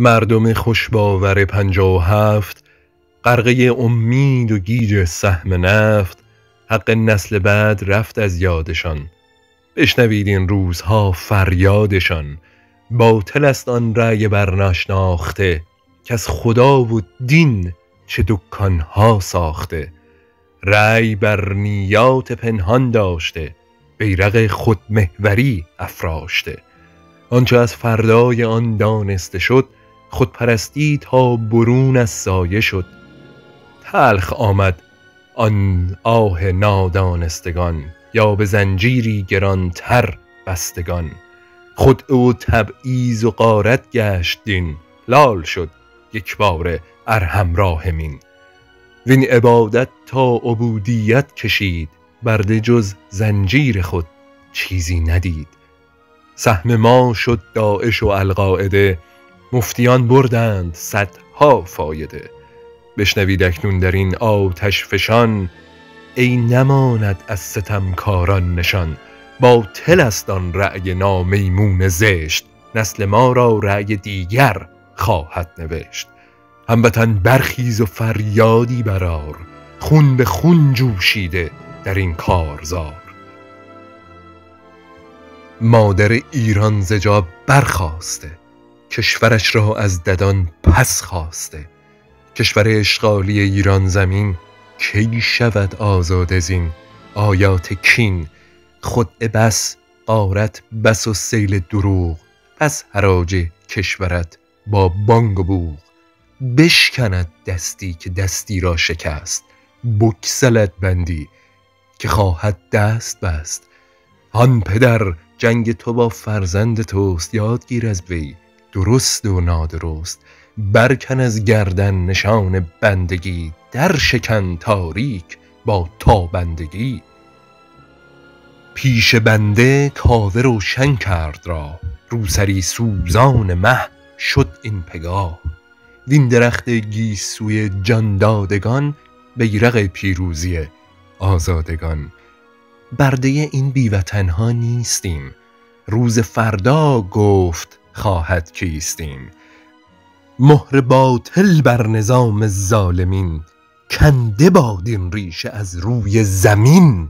مردم خوشباور پنجاه و هفت غرقه امید و گیج سهم نفت حق نسل بعد رفت از یادشان. بشنوید این روزها فریادشان. باطل است آن رأی برناشناخته. که از خدا و دین چه دکانها ساخته. رأی بر نیات پنهان داشته. بیرق خودمهوری افراشته. آنچه از فردای آن دانسته شد خودپرستی تا برون از سایه شد. تلخ آمد آن آه نادانستگان یا به زنجیری تر بستگان. خود او تبعیض و غارت گشت دین لال شد یک باره ارحم راهمین وین عبادت تا عبودیت کشید برده جز زنجیر خود چیزی ندید. سهم ما شد داعش و القاعده مفتیان بردند صدها فایده. بشنوید اکنون در این آتش فشان ای نماند از ستمکاران نشان. باطل است آن رأی نامیمون زشت نسل ما را رأی دیگر خواهد نوشت. هموطن برخیز و فریادی برار خون به خون جوشیده در این کارزار. مادر ایران زجا برخواسته کشورش را از ددان پس خواسته. کشور اشغالی ایران زمین کی شود آزاد زین آیات کین؟ خود بس قارت بس و سیل دروغ. پس حراج کشورت با بانگ و بوغ. بشکند دستی که دستی را شکست. بکسلت بندی که خواهد دست بست. آن پدر جنگ تو با فرزند توست. یادگیر از وی. درست و نادرست برکن از گردن نشان بندگی در شکن تاریک با تابندگی. پیش بنده کاوه روشن کرد را روسری سوزان مه شد این پگاه. وین درخت گیسوی جاندادگان بیرق پیروزی آزادگان. برده این بیوطنها نیستیم. روز فردا گفت خواهد کیستیم. مهر باطل بر نظام ظالمین کنده باد این ریشه از روی زمین.